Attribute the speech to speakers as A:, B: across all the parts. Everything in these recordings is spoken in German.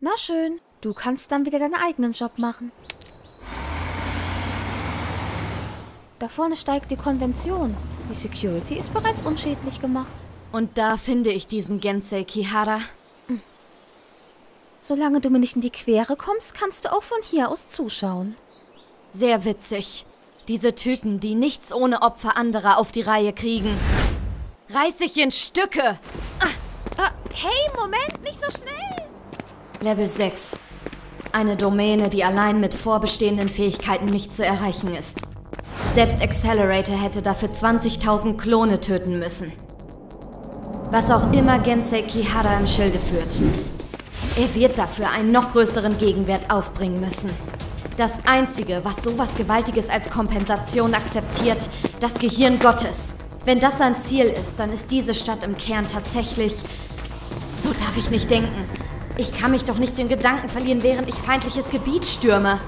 A: Na schön, du kannst dann wieder deinen eigenen Job machen. Da vorne steigt die Konvention. Die Security ist bereits unschädlich gemacht.
B: Und da finde ich diesen Gensei Kihara.
A: Solange du mir nicht in die Quere kommst, kannst du auch von hier aus zuschauen.
B: Sehr witzig. Diese Typen, die nichts ohne Opfer anderer auf die Reihe kriegen. Reiß sich in Stücke!
A: Ah, hey, Moment, nicht so schnell!
B: Level 6. Eine Domäne, die allein mit vorbestehenden Fähigkeiten nicht zu erreichen ist. Selbst Accelerator hätte dafür 20.000 Klone töten müssen. Was auch immer Gensei Kihara im Schilde führt. Er wird dafür einen noch größeren Gegenwert aufbringen müssen. Das Einzige, was sowas Gewaltiges als Kompensation akzeptiert, das Gehirn Gottes. Wenn das sein Ziel ist, dann ist diese Stadt im Kern tatsächlich... So darf ich nicht denken. Ich kann mich doch nicht in Gedanken verlieren, während ich feindliches Gebiet stürme.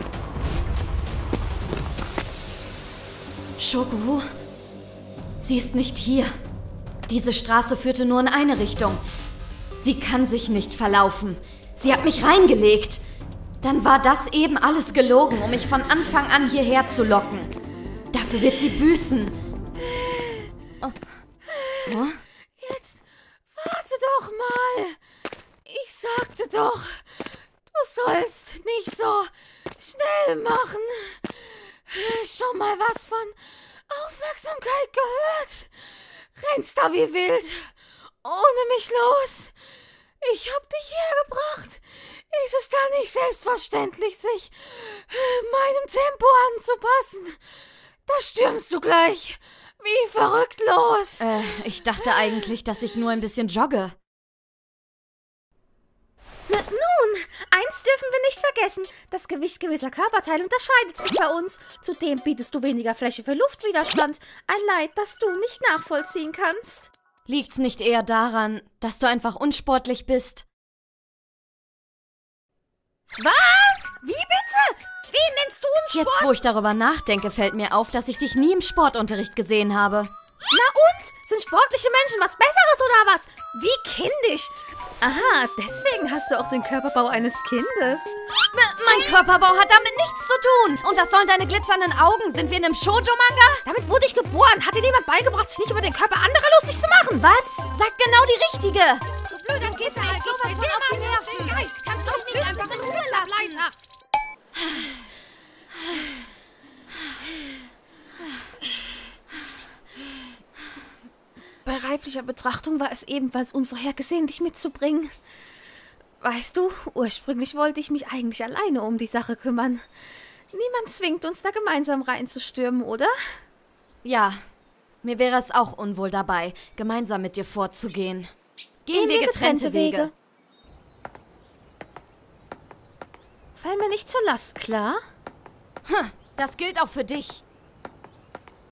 B: Shogu? Sie ist nicht hier. Diese Straße führte nur in eine Richtung. Sie kann sich nicht verlaufen. Sie hat mich reingelegt. Dann war das eben alles gelogen, um mich von Anfang an hierher zu locken. Dafür wird sie büßen. Oh. Oh?
A: Jetzt warte doch mal. Ich sagte doch, du sollst nicht so schnell machen. Schon mal was von Aufmerksamkeit gehört? Rennst da wie wild, ohne mich los. Ich hab dich hergebracht. Ist es da nicht selbstverständlich, sich meinem Tempo anzupassen? Da stürmst du gleich wie verrückt los.
B: Äh, ich dachte eigentlich, dass ich nur ein bisschen jogge.
A: Na, nun, eins dürfen wir nicht vergessen. Das Gewicht gewisser Körperteile unterscheidet sich bei uns. Zudem bietest du weniger Fläche für Luftwiderstand. Ein Leid, das du nicht nachvollziehen kannst.
B: Liegt's nicht eher daran, dass du einfach unsportlich bist?
A: Was? Wie bitte? Wen nennst du unsport?
B: Jetzt, wo ich darüber nachdenke, fällt mir auf, dass ich dich nie im Sportunterricht gesehen habe.
A: Na und? Sind sportliche Menschen was Besseres oder was? Wie kindisch. Aha, deswegen hast du auch den Körperbau eines Kindes.
B: M mein Körperbau hat damit nichts zu tun. Und was sollen deine glitzernden Augen? Sind wir in einem Shoujo-Manga?
A: Damit wurde ich geboren. Hat dir jemand beigebracht, sich nicht über den Körper anderer lustig zu machen?
B: Was? Sag genau die richtige.
A: Du blöder Kissen, halt sowas von auf den. Geist, kannst du mich nicht einfach in Ruhe lassen? Bei reiflicher Betrachtung war es ebenfalls unvorhergesehen, dich mitzubringen. Weißt du, ursprünglich wollte ich mich eigentlich alleine um die Sache kümmern. Niemand zwingt uns da gemeinsam reinzustürmen, oder?
B: Ja, mir wäre es auch unwohl dabei, gemeinsam mit dir vorzugehen. Gehen, wir getrennte, Wege.
A: Fall mir nicht zur Last, klar?
B: Hm, das gilt auch für dich.